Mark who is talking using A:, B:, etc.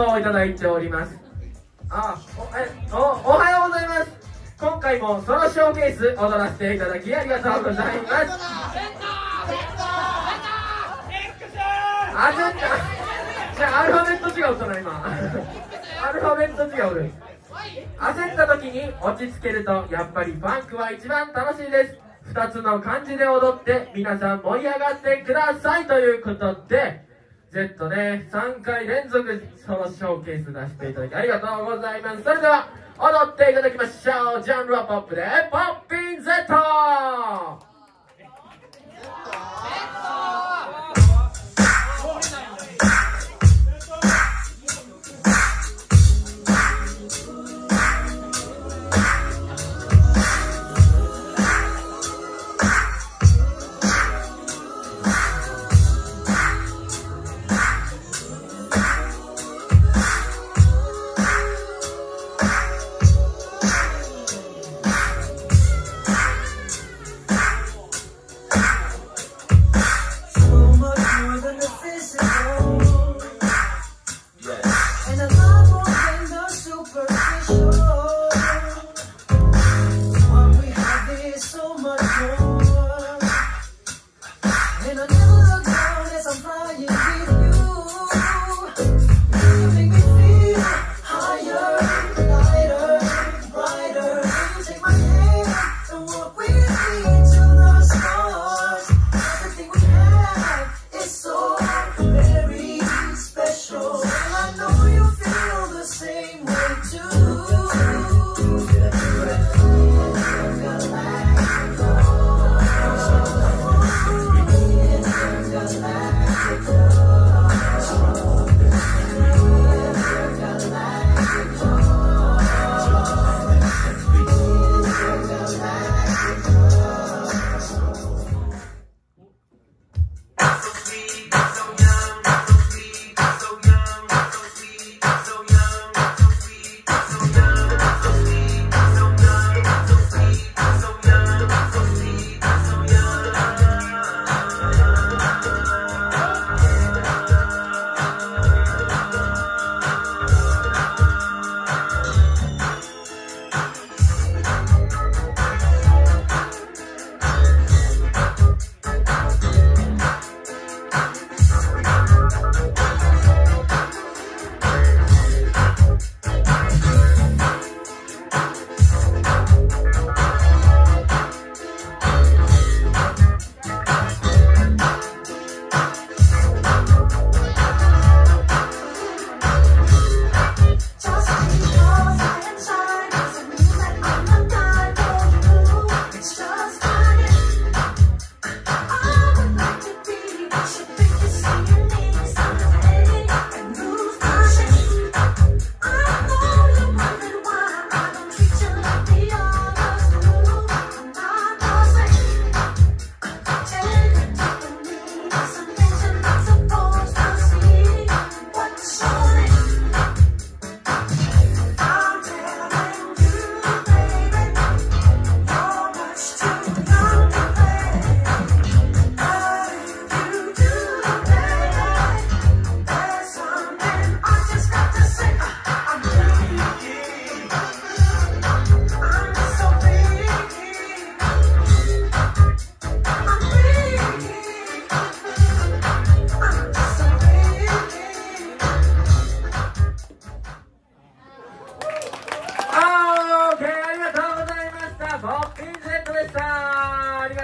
A: をいただいております。あおえおおはようございます。今回もソロショーケース踊らせていただきありがとうございます。あちょっとじゃあアルファベット違うとな今。アルファベット違う焦った時に落ち着けるとやっぱりファンクは一番楽しいです。2つの漢字で踊って皆さん盛り上がってくださいということで Z ね3回連続そのショーケース出していただきありがとうございますそれでは踊っていただきましょうジャンルはポップでポッピン Z! ボッピ